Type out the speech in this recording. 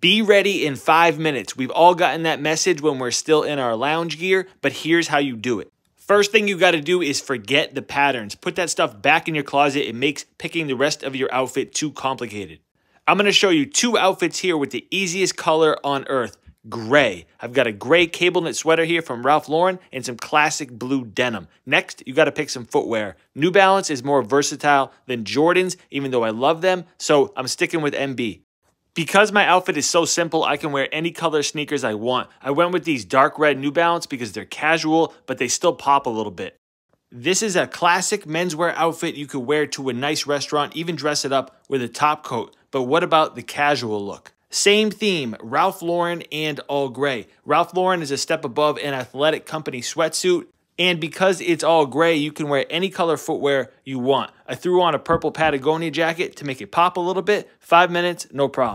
Be ready in five minutes. We've all gotten that message when we're still in our lounge gear, but here's how you do it. First thing you got to do is forget the patterns. Put that stuff back in your closet. It makes picking the rest of your outfit too complicated. I'm going to show you two outfits here with the easiest color on earth, gray. I've got a gray cable knit sweater here from Ralph Lauren and some classic blue denim. Next, you got to pick some footwear. New Balance is more versatile than Jordans, even though I love them, so I'm sticking with NB. Because my outfit is so simple, I can wear any color sneakers I want. I went with these dark red New Balance because they're casual, but they still pop a little bit. This is a classic menswear outfit you could wear to a nice restaurant, even dress it up with a top coat. But what about the casual look? Same theme, Ralph Lauren and all gray. Ralph Lauren is a step above an athletic company sweatsuit. And because it's all gray, you can wear any color footwear you want. I threw on a purple Patagonia jacket to make it pop a little bit. Five minutes, no problem.